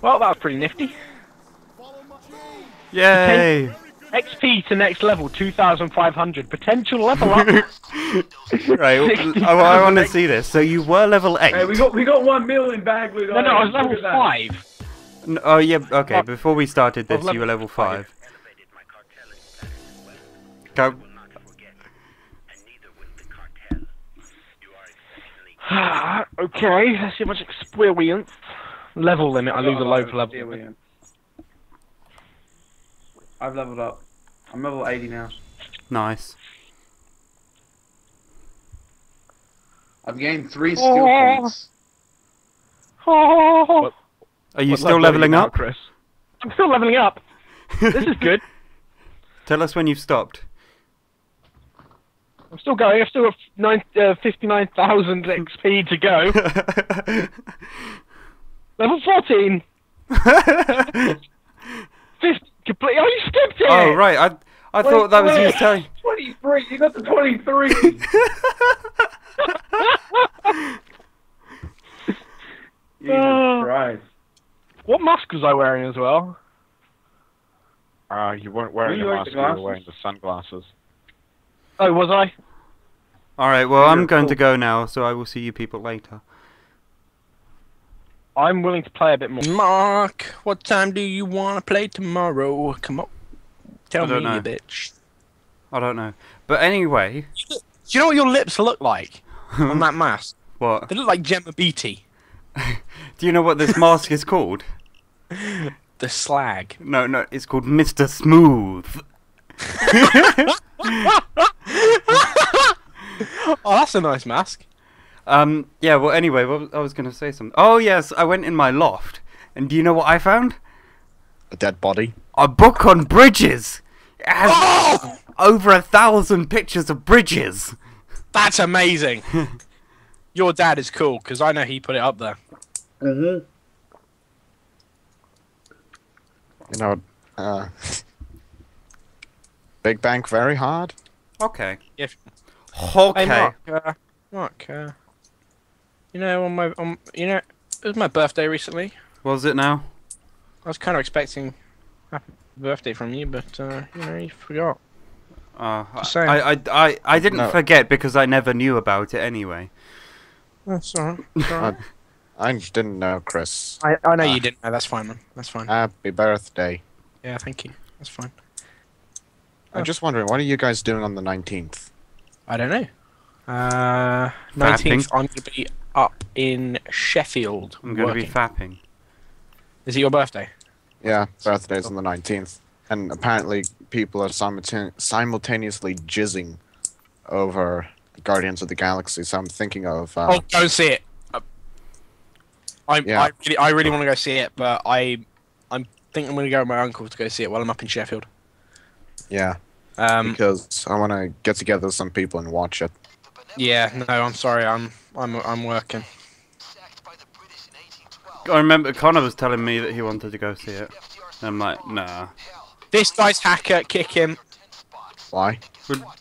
Well, that was pretty nifty. Yay! XP to next level, 2,500. Potential level up. right, I, I want to see this. So you were level 8. Hey, we got we got one million bag loot. no, no, I was level 5. N- Oh, yeah, okay, before we started this, you were level level 5. Go. okay, let's see how much experience. Level limit, I lose a low for level Here limit. I've leveled up. I'm level 80 now. Nice. I've gained three oh. skill Oh. points. What- Are you what still leveling up? Chris? I'm still leveling up. This is good. Tell us when you've stopped. I'm still going. I've still got nine, uh, 59,000 XP to go. Level 14. 50, complete. Oh, you skipped it! oh, right, I I thought that was you wait. telling. 23. You got the 23. Jesus Oh. Christ. What mask was I wearing as well? Uh, you weren't Were wearing you the wearing mask, the you were wearing the sunglasses. Oh, was I? Alright, well, I'm going to go now, so I will see you people later. I'm willing to play a bit more. Mark, what time do you want to play tomorrow? Come on. Tell me, know. you bitch. I don't know. But anyway, Do you know what your lips look like on that mask? what? They look like Gemma Beatty. Do you know what this mask is called? The slag. No, no, it's called Mr. Smooth. Oh, that's a nice mask. Um, yeah, well, anyway, what was, I was going to say something. Oh, yes, I went in my loft, and do you know what I found? A dead body. A book on bridges! It has Oh! over a thousand pictures of bridges! That's amazing. Your dad is cool because I know he put it up there. Mm-hmm. You know, uh, Big Bank very hard. Okay. If- Okay. Hey, Mark. Uh, Mark. Uh, you know, on my, on, you know, it was my birthday recently. Was it now? I was kind of expecting happy birthday from you, but uh, you know, you forgot. Uh, I, I, I, I didn't No. forget because I never knew about it anyway. That's alright. That's all right. I didn't know, Chris. I, I know Ah. you didn't know. That's fine, man. That's fine. Happy birthday. Yeah, thank you. That's fine. I'm Oh. just wondering, what are you guys doing on the 19th? I don't know. Uh, nineteenth. I'm gonna be up in Sheffield. I'm going to be working. fapping. Is it your birthday? Yeah, birthday's on the 19th. And apparently people are simultane- simultaneously jizzing over Guardians of the Galaxy, so I'm thinking of... Uh, oh, go and see it. Uh, I Yeah. I really, I really want to go see it, but I I'm think I'm gonna go with my uncle to go see it while I'm up in Sheffield. Yeah, Um, because I want to get together with some people and watch it. yeah, no, I'm sorry, I'm I'm I'm working. I remember Connor was telling me that he wanted to go see it. And I'm like, nah. This guy's hacker, kick him Why?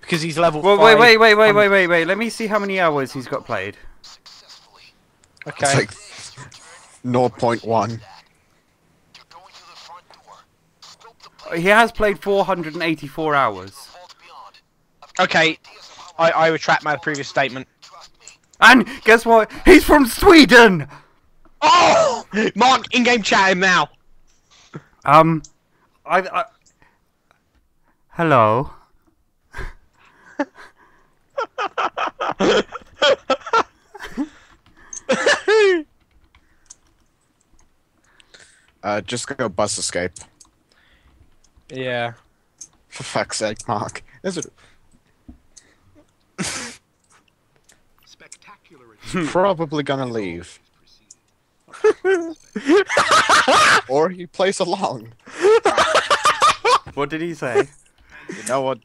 Because he's level Well, five. wait, wait, wait, wait, Um, wait, wait, wait. Let me see how many hours he's got played. Okay. It's like 0.1. He has played 484 hours. Okay, I, I retract my previous statement. And guess what? He's from Sweden! Oh! Mark, in-game chat him now. Um, I, I hello. Uh, just go bus escape. Yeah. For fuck's sake, Mark. Is it? Probably gonna leave. or he plays along. What did he say? You know what?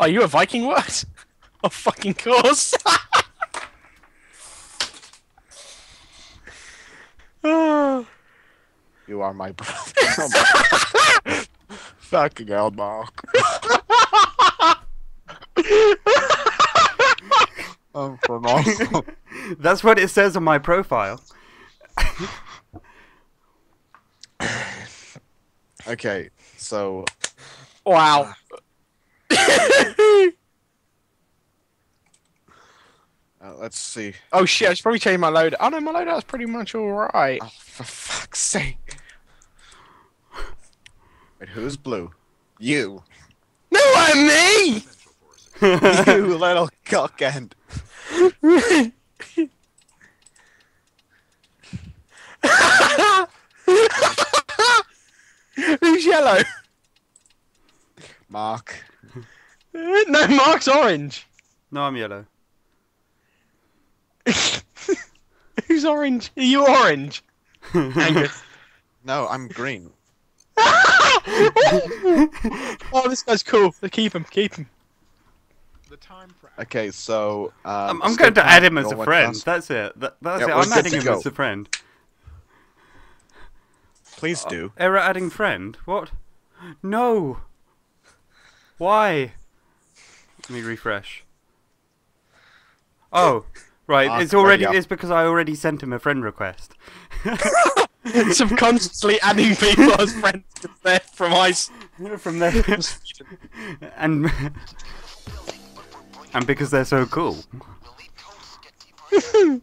Are you a Viking word? Of fucking course. You are my brother. Fucking hell, Mark. Oh, from awesome. That's what it says on my profile. okay, so Wow. uh, let's see. oh shit! I should probably change my loader. Oh no, my loader's pretty much all right. Oh, for fuck's sake! Wait, who's blue? You, No, I'm me. you little cockend. Who's yellow? Mark. No, Mark's orange. No, I'm yellow. Who's orange? Are you orange? Angus. No, I'm green. oh, this guy's cool. Keep him. Keep him. Okay, so uh, I'm, I'm going to add him as a friend. us. That's it. That, that's Yeah, it. I'm adding him go. as a friend. Please do. Error adding friend? What? No. Why? Let me refresh. Oh, right. Ah, it's already. ready. It's because I already sent him a friend request. Subconsciously adding people as friends because they're from ice. From there, and and because they're so cool.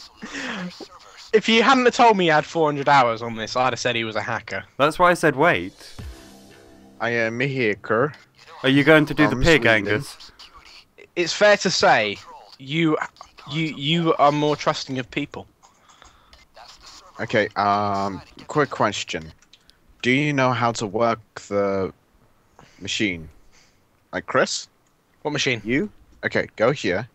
If you hadn't have told me he had 400 hours on this, I'd have said he was a hacker. That's why I said wait. I am here. Are you going to do From the pig, Sweden. Angus? It's fair to say you you you are more trusting of people. Okay, um, quick question. Do you know how to work the machine? Like Chris? What machine? You? Okay, go here.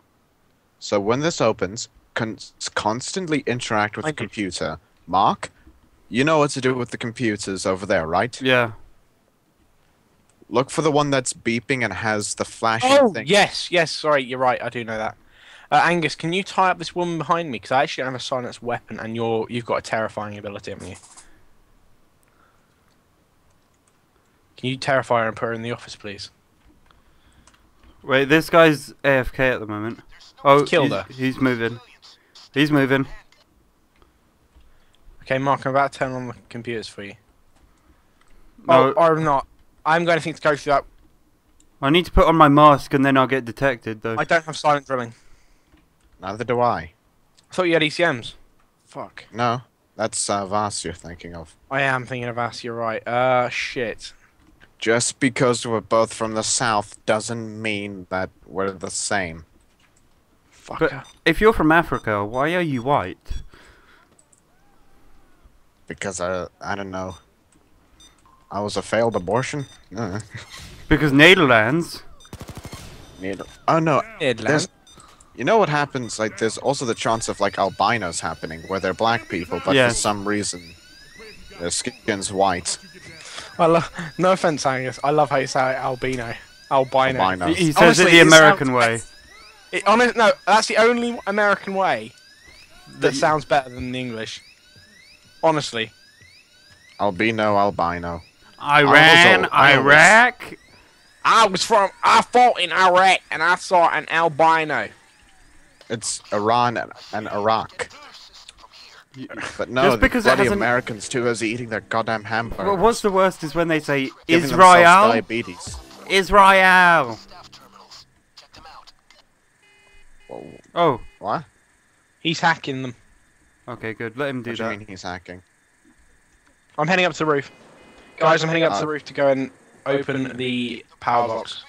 So when this opens, con- constantly interact with I the do. computer. Mark, you know what to do with the computers over there, right? Yeah. Look for the one that's beeping and has the flashing Oh thing. yes, yes. Sorry, you're right. I do know that. Uh, Angus, can you tie up this woman behind me? Because I actually have a silenced weapon, and you're you've got a terrifying ability, haven't you? Can you terrify her and put her in the office, please? Wait, this guy's AFK at the moment. Oh, Killed he's, her. he's moving. He's moving. Okay, Mark, I'm about to turn on the computers for you. No, Oh, or not. I'm going to think to go through that. I need to put on my mask and then I'll get detected, though. I don't have silent drilling. Neither do I. I thought you had ECMs. Fuck. No, that's uh, Vas you're thinking of. I am thinking of us. You're right. Uh, shit. Just because we're both from the south doesn't mean that we're the same. Fuck. But- If you're from Africa, why are you white? Because I, I don't know. I was a failed abortion. Uh, Because Nederlands. need- oh no, Nederland. there's. You know what happens? Like, there's also the chance of like albinos happening, where they're black people, but Yeah. for some reason their skin's white. I love. No offense, Angus. I love how you say albino. Albino. Albino. He, he says Honestly, it the American sounds- way. It, honest, no, that's the only American way that That- sounds better than the English. Honestly. Albino, albino. Iran, I was- I was- Iraq. I was from. I fought in Iraq and I saw an albino. It's Iran and, and Iraq. But no, Just the because it bloody hasn't- Americans too busy eating their goddamn hamburger. Well, what's the worst is when they say giving Israel. diabetes. Israel. Whoa, Oh, what? He's hacking them. okay, good. Let him do What do you mean he's hacking? I'm heading up to the roof. Guys, I'm heading up to the uh, roof to go and open the power box.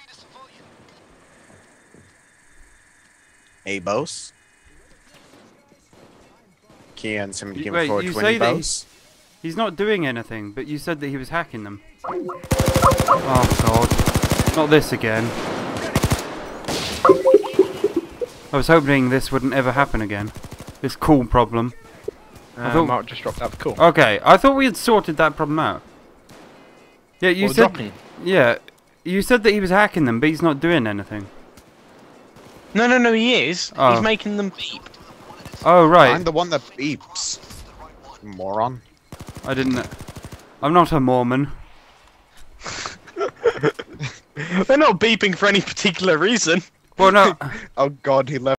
Abos? Kian, somebody give me Wait, forward you 20 say that he- He's not doing anything, but you said that he was hacking them. Oh god. Not this again. I was hoping this wouldn't ever happen again. This cool problem. Uh, thought- Mark just dropped out. Cool. Okay, I thought we had sorted that problem out. Yeah, you Well, said. dropping. Yeah, you said that he was hacking them, but he's not doing anything. No, no, no, he is. Oh. He's making them beep. Oh right, I'm the one that beeps. Moron. I didn't. I'm not a Mormon. They're not beeping for any particular reason. Well, no. Oh god, he left.